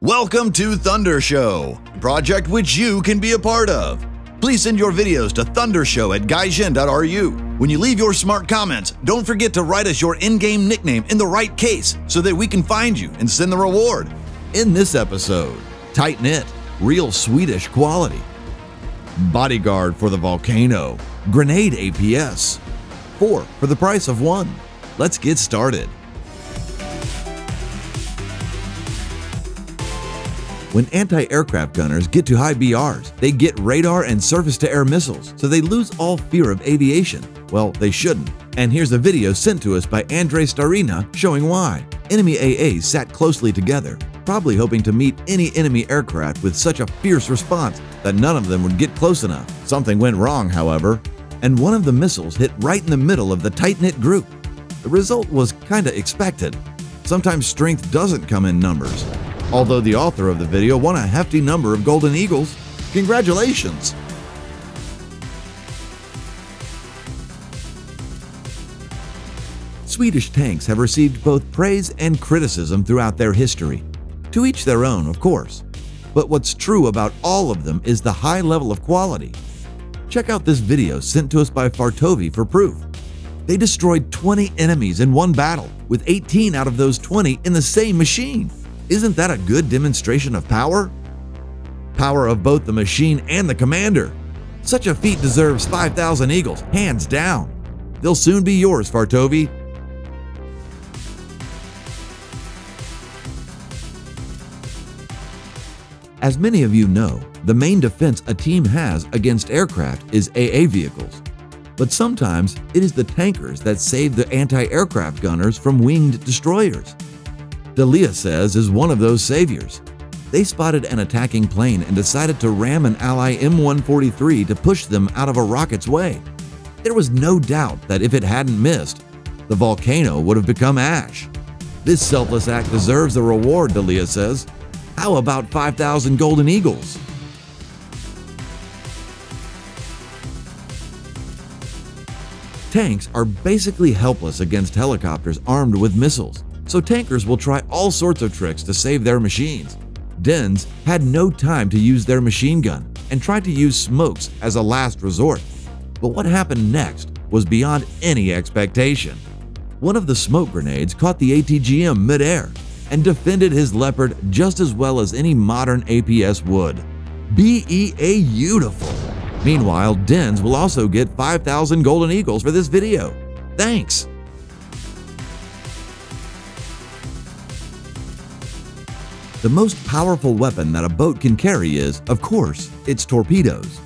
Welcome to Thunder Show, a project which you can be a part of. Please send your videos to thundershow at gaijin.ru. When you leave your smart comments, don't forget to write us your in-game nickname in the right case so that we can find you and send the reward. In this episode, tight knit, real Swedish quality. Bodyguard for the volcano, grenade APS. Four for the price of one. Let's get started. When anti-aircraft gunners get to high BRs, they get radar and surface-to-air missiles, so they lose all fear of aviation. Well, they shouldn't. And here's a video sent to us by Andre Starina showing why. Enemy AAs sat closely together, probably hoping to meet any enemy aircraft with such a fierce response that none of them would get close enough. Something went wrong, however, and one of the missiles hit right in the middle of the tight-knit group. The result was kinda expected. Sometimes strength doesn't come in numbers, although the author of the video won a hefty number of Golden Eagles. Congratulations! Swedish tanks have received both praise and criticism throughout their history. To each their own, of course. But what's true about all of them is the high level of quality. Check out this video sent to us by Fartovi for proof. They destroyed 20 enemies in one battle, with 18 out of those 20 in the same machine. Isn't that a good demonstration of power? Power of both the machine and the commander. Such a feat deserves 5,000 eagles, hands down. They'll soon be yours, Fartovi. As many of you know, the main defense a team has against aircraft is AA vehicles. But sometimes it is the tankers that save the anti-aircraft gunners from winged destroyers. Delia says is one of those saviors. They spotted an attacking plane and decided to ram an ally M143 to push them out of a rocket's way. There was no doubt that if it hadn't missed, the volcano would have become ash. This selfless act deserves a reward, Delia says. How about 5,000 Golden Eagles? Tanks are basically helpless against helicopters armed with missiles, so tankers will try all sorts of tricks to save their machines. Dens had no time to use their machine gun and tried to use smokes as a last resort. But what happened next was beyond any expectation. One of the smoke grenades caught the ATGM midair and defended his Leopard just as well as any modern APS would. BEA beautiful! Meanwhile, Dens will also get 5,000 Golden Eagles for this video. Thanks! The most powerful weapon that a boat can carry is, of course, its torpedoes.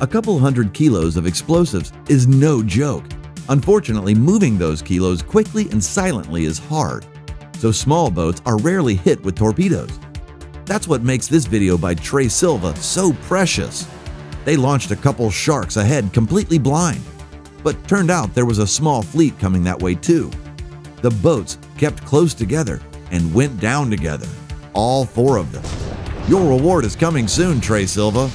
A couple hundred kilos of explosives is no joke. Unfortunately, moving those kilos quickly and silently is hard, so small boats are rarely hit with torpedoes. That's what makes this video by Trey Silva so precious. They launched a couple sharks ahead completely blind, but turned out there was a small fleet coming that way too. The boats kept close together and went down together, all four of them. Your reward is coming soon, Trey Silva.